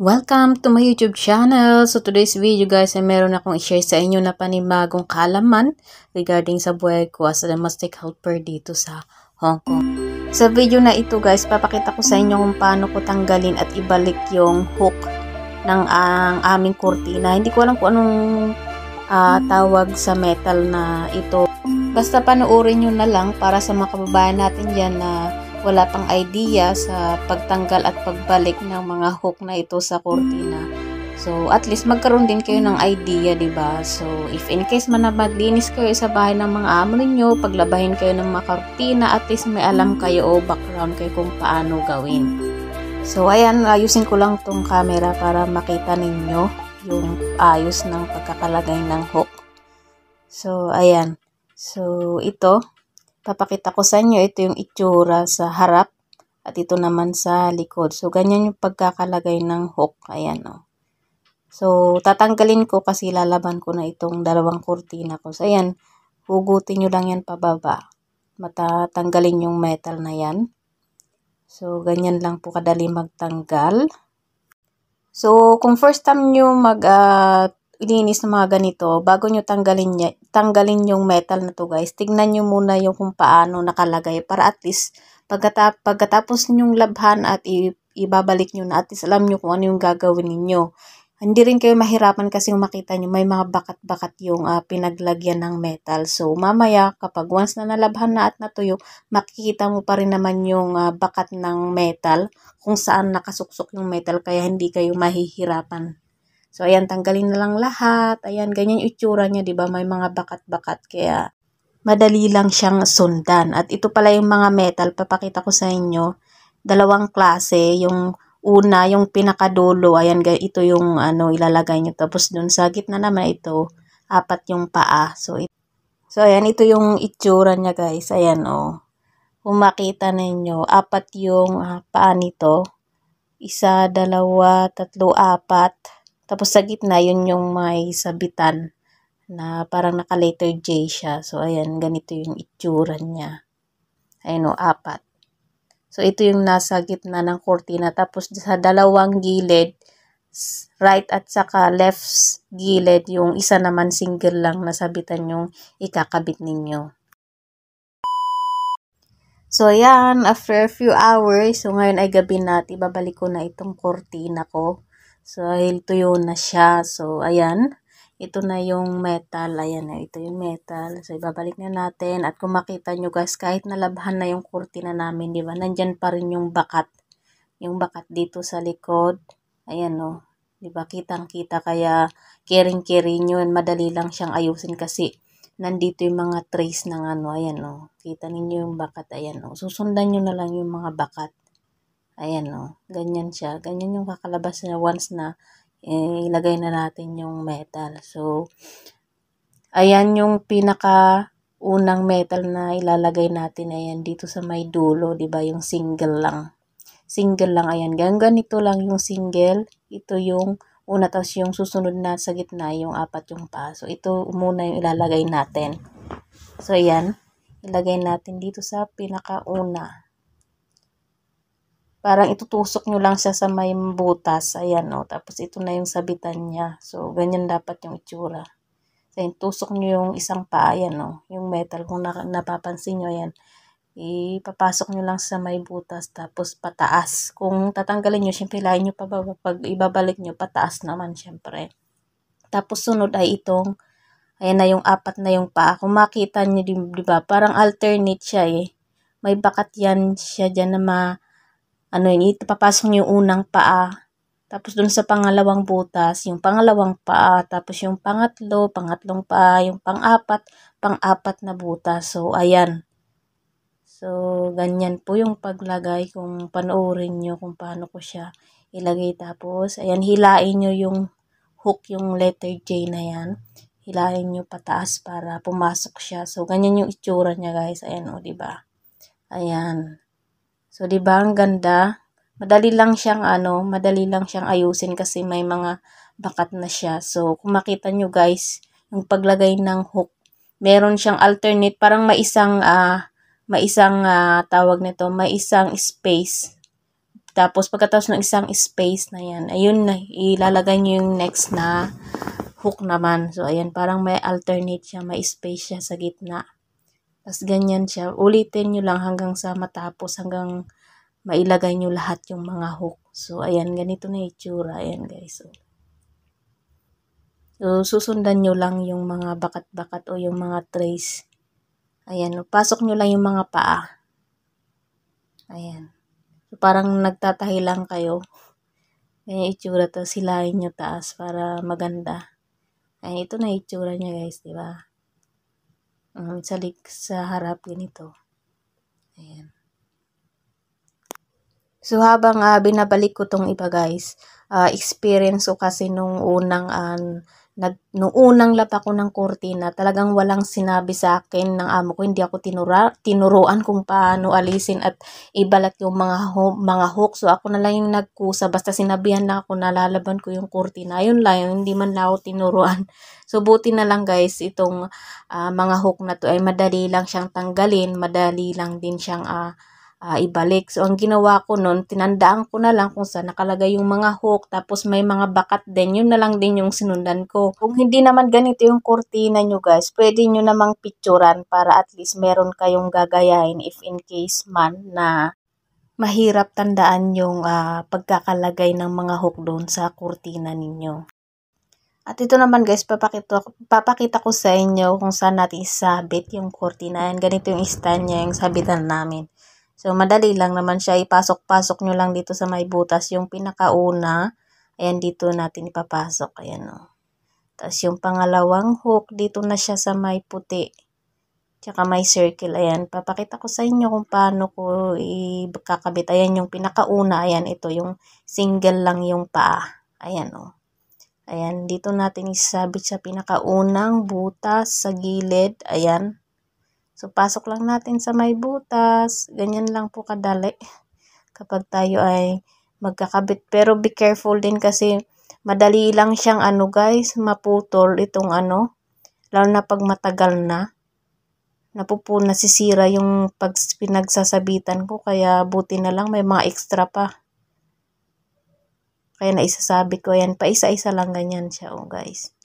Welcome to my YouTube channel. So today's video guys ay meron akong i-share sa inyo na panibagong kalaman regarding sa buhay ko as a domestic helper dito sa Hong Kong. Sa video na ito guys, papakita ko sa inyo kung paano ko tanggalin at ibalik yung hook ng ang aming kurtina. Hindi ko alam kung anong uh, tawag sa metal na ito. Basta panoorin nyo na lang para sa mga kababayan natin dyan na wala pang idea sa pagtanggal at pagbalik ng mga hook na ito sa kurtina. So, at least magkaroon din kayo ng idea, ba? So, if in case man na maglinis kayo sa bahay ng mga amo ninyo, paglabahin kayo ng mga kurtina, at least may alam kayo o background kayo kung paano gawin. So, ayan, ayusin ko lang tong camera para makita ninyo yung ayos ng pagkakalagay ng hook. So, ayan. So, ito, papakita ko sa inyo, ito yung itsura sa harap at ito naman sa likod. So, ganyan yung pagkakalagay ng hook. Ayan, o. Oh. So, tatanggalin ko kasi lalaban ko na itong dalawang kurtina ko. So, ayan, hugutin nyo lang yan pababa. Matatanggalin yung metal na yan. So, ganyan lang po kadali magtanggal. So, kung first time nyo mag uh, ilinis ng mga ganito, bago nyo tanggalin, tanggalin yung metal na to guys, tignan nyo muna yung kung paano nakalagay para at least pagkatap pagkatapos nyong labhan at ibabalik nyo na at least alam nyo kung ano yung gagawin ninyo. Hindi rin kayo mahirapan kasi makita nyo may mga bakat-bakat yung uh, pinaglagyan ng metal. So, mamaya kapag once na nalabhan na at natuyo, makikita mo pa rin naman yung uh, bakat ng metal kung saan nakasuksok yung metal kaya hindi kayo mahihirapan So, ayan, tanggalin na lang lahat. Ayan, ganyan yung itsura niya, di ba? May mga bakat-bakat. Kaya, madali lang siyang sundan. At ito pala yung mga metal. Papakita ko sa inyo. Dalawang klase. Yung una, yung pinakadulo. Ayan, ito yung ano, ilalagay nyo. Tapos, dun sa gitna naman ito, apat yung paa. So, it, so ayan, ito yung itsura niya, guys. Ayan, oh. Kung makita ninyo, apat yung uh, paa nito. Isa, dalawa, tatlo, apat tapos sa gitna, yun yung may sabitan na parang naka-letter J siya. So, ayan, ganito yung itsura niya. Ayan o, apat. So, ito yung nasa gitna ng kortina. Tapos, sa dalawang gilid, right at saka left gilid, yung isa naman single lang na sabitan yung ikakabit ninyo. So, ayan, after a few hours, so ngayon ay gabi na, ibabalik ko na itong kortina ko. So, dahil tuyo na siya. So, ayan. Ito na yung metal. Ayan. Ito yung metal. So, ibabalik na natin. At kung makita nyo guys, kahit nalabhan na yung kurtina namin, di ba? Nandyan pa rin yung bakat. Yung bakat dito sa likod. Ayan o. Oh. Di ba? Kitang-kita. Kaya, caring-caring yun. Madali lang siyang ayusin kasi nandito yung mga trace ng ano. Ayan o. Oh. Kita ninyo yung bakat. Ayan o. Oh. Susundan nyo na lang yung mga bakat. Ayan o, oh, ganyan siya. Ganyan yung kakalabas na once na eh, ilagay na natin yung metal. So, ayan yung pinaka unang metal na ilalagay natin. Ayan, dito sa may dulo, ba Yung single lang. Single lang, ayan. Ganyan ganito lang yung single. Ito yung una, tapos yung susunod na sa gitna, yung apat yung pa. So, ito muna yung ilalagay natin. So, ayan. Ilagay natin dito sa pinakauna parang itutusok nyo lang siya sa may butas. Ayan, o. Oh. Tapos, ito na yung sabitan niya. So, ganyan dapat yung itsura. So, tusok nyo yung isang pa. Ayan, o. Oh. Yung metal. Kung na, napapansin nyo, ayan. Ipapasok nyo lang sa may butas. Tapos, pataas. Kung tatanggalin nyo, syempre, lahin nyo pa Pag ibabalik nyo, pataas naman, syempre. Tapos, sunod ay itong, ayan na yung apat na yung paa. Kung makita nyo, di ba, parang alternate siya eh. May bakat yan siya dyan na ma ano yun, ipapasok niyo yung unang paa. Tapos dun sa pangalawang butas, yung pangalawang paa. Tapos yung pangatlo, pangatlong paa. Yung pang-apat, pang-apat na butas. So, ayan. So, ganyan po yung paglagay. Kung panoorin nyo kung paano ko siya ilagay. Tapos, ayan, hilain nyo yung hook, yung letter J na yan. Hilain nyo pataas para pumasok siya. So, ganyan yung itsura niya guys. Ayan o, oh, diba? Ayan. So, di ba ang ganda? Madali lang siyang ano, madali lang siyang ayusin kasi may mga bakat na siya. So, kung makita nyo guys, yung paglagay ng hook, meron siyang alternate, parang may isang, uh, may isang uh, tawag nito, may isang space Tapos, pagkatapos ng isang space na yan, ayun na, ilalagay nyo yung next na hook naman. So, ayan, parang may alternate siya, may space siya sa gitna. Tapos, ganyan siya. Ulitin nyo lang hanggang sa matapos, hanggang mailagay nyo lahat yung mga hook. So, ayan, ganito na itsura. Ayan, guys. So, so, susundan nyo lang yung mga bakat-bakat o yung mga trace. Ayan, pasok nyo lang yung mga paa. Ayan. So, parang nagtatahi lang kayo. Ganyan itsura to silahin nyo taas para maganda. Ayan, ito na itsura niya guys, di ba? Um, sa, sa harap ganito. Ayan. So, habang uh, binabalik ko tong iba guys, uh, experience ko kasi nung unang, uh, nag, nung unang lap ako ng kurtina, talagang walang sinabi sa akin ng amo ko. Hindi ako tinura, tinuruan kung paano alisin at ibalat yung mga, ho, mga hook. So, ako na lang yung nagkusa. Basta sinabihan na ako na lalaban ko yung kurtina. Ayun lang, hindi man lang ako tinuruan. So, buti na lang guys, itong uh, mga hook na to ay madali lang siyang tanggalin. Madali lang din siyang uh, uh, ibalik. So, ang ginawa ko nun, tinandaan ko na lang kung saan nakalagay yung mga hook, tapos may mga bakat din, yun na lang din yung sinundan ko. Kung hindi naman ganito yung kurtina nyo guys, pwede nyo namang picturean para at least meron kayong gagayahin if in case man na mahirap tandaan yung uh, pagkakalagay ng mga hook doon sa kurtina ninyo. At ito naman guys, papakita, papakita ko sa inyo kung saan natin isabit yung kurtina. Ganito yung stand niya, yung sabitan namin. So, madali lang naman siya. Ipasok-pasok nyo lang dito sa may butas. Yung pinakauna, ayan, dito natin ipapasok. Ayan, o. Oh. Tapos, yung pangalawang hook, dito na siya sa may puti. Tsaka may circle. Ayan, papakita ko sa inyo kung paano ko ikakabit. Ayan, yung pinakauna. Ayan, ito, yung single lang yung paa. Ayan, o. Oh. Ayan, dito natin isabit sa pinakaunang butas sa gilid. Ayan. So, pasok lang natin sa may butas. Ganyan lang po kadali kapag tayo ay magkakabit. Pero be careful din kasi madali lang siyang ano guys, maputol itong ano. Lalo na pag matagal na. Napupo, nasisira yung pag pinagsasabitan ko. Kaya buti na lang may mga extra pa. Kaya naisasabi ko yan. Pa isa-isa lang ganyan siya oh guys.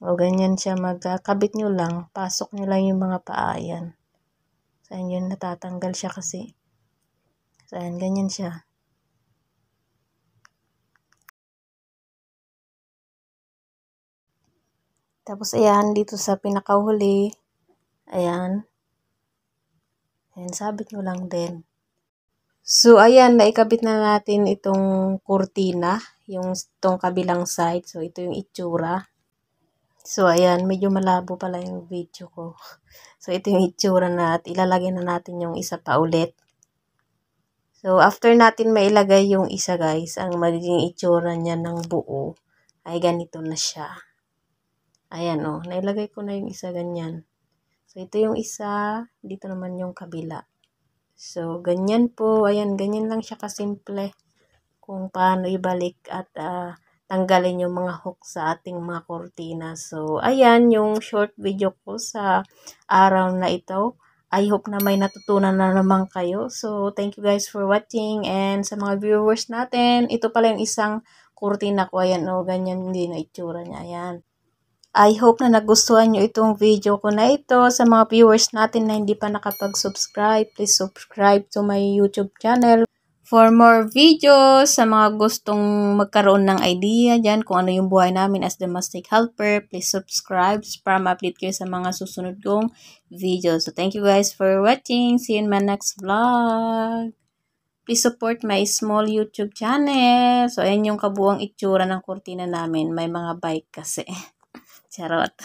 O ganyan siya magkakabit nyo lang. Pasok nyo lang yung mga paa. Yan. So, yun natatanggal siya kasi. So, ayan, ganyan siya. Tapos, ayan, dito sa pinakahuli. Ayan. Ayan, sabit nyo lang din. So, ayan, naikabit na natin itong kurtina, yung itong kabilang side. So, ito yung itsura. So, ayan, medyo malabo pala yung video ko. So, ito yung itsura na at ilalagay na natin yung isa pa ulit. So, after natin mailagay yung isa guys, ang magiging itsura niya ng buo ay ganito na siya. Ayan o, oh, nailagay ko na yung isa ganyan. So, ito yung isa, dito naman yung kabila. So, ganyan po, ayan, ganyan lang siya kasimple kung paano ibalik at uh, tanggalin yung mga hook sa ating mga kortina. So, ayan yung short video ko sa araw na ito. I hope na may natutunan na naman kayo. So, thank you guys for watching. And sa mga viewers natin, ito pala yung isang kurtina ko. Ayan, o, oh, ganyan din na itsura niya. Ayan. I hope na nagustuhan nyo itong video ko na ito. Sa mga viewers natin na hindi pa nakapag-subscribe, please subscribe to my YouTube channel. For more videos, sa mga gustong magkaroon ng idea dyan kung ano yung buhay namin as domestic helper, please subscribe para ma-update kayo sa mga susunod kong videos. So, thank you guys for watching. See you in my next vlog. Please support my small YouTube channel. So, ayan yung kabuang itsura ng kurtina namin. May mga bike kasi. Charot.